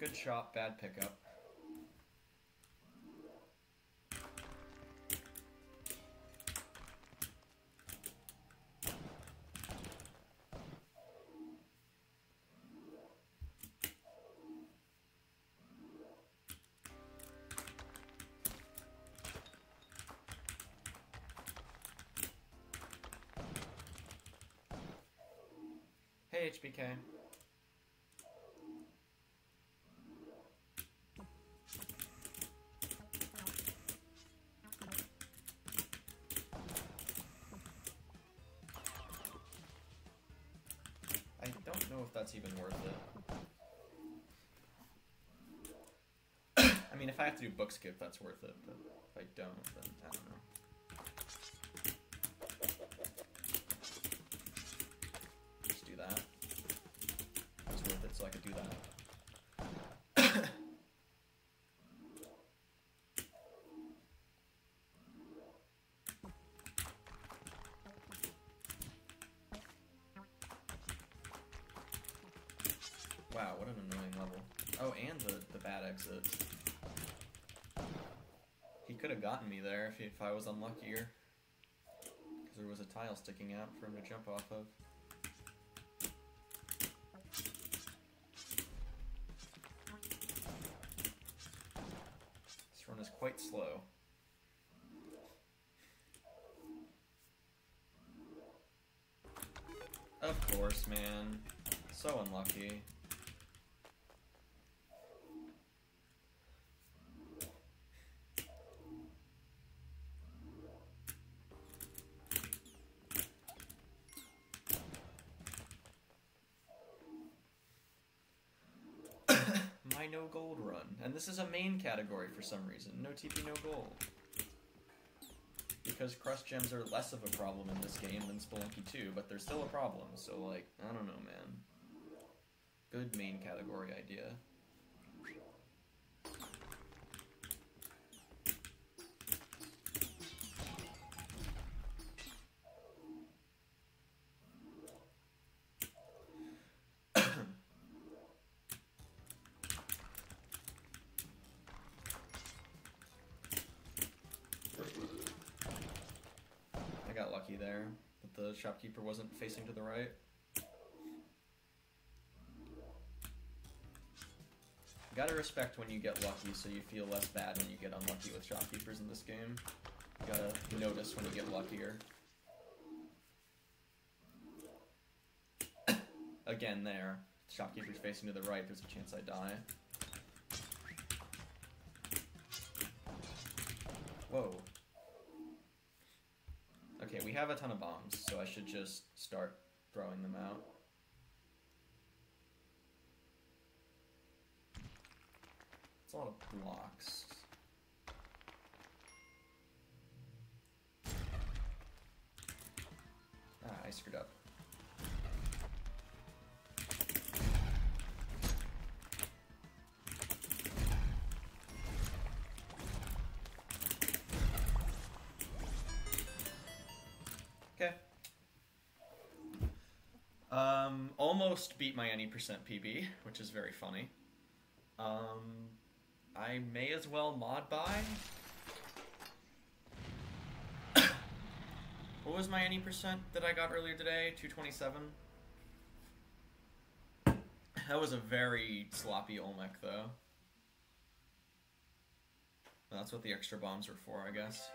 Good shot, bad pickup. Hey, HBK. If that's even worth it. I mean, if I have to do book skip, that's worth it, but if I don't, then I don't know. Wow, what an annoying level. Oh, and the, the bad exit. He could have gotten me there if, he, if I was unluckier. Because there was a tile sticking out for him to jump off of. This run is quite slow. Of course, man. So unlucky. My no gold run. And this is a main category for some reason. No TP, no gold. Because crust gems are less of a problem in this game than Spelunky 2, but they're still a problem, so like, I don't know, man. Good main category idea. I got lucky there, the shopkeeper wasn't facing to the right. Gotta respect when you get lucky so you feel less bad when you get unlucky with shopkeepers in this game. Gotta notice when you get luckier. Again, there. Shopkeeper's facing to the right, there's a chance I die. Whoa. Okay, we have a ton of bombs, so I should just start throwing them out. It's a lot of blocks. Ah, I screwed up. Um, almost beat my any percent PB, which is very funny. Um, I may as well mod by. what was my any percent that I got earlier today? 227? That was a very sloppy Olmec, though. That's what the extra bombs were for, I guess.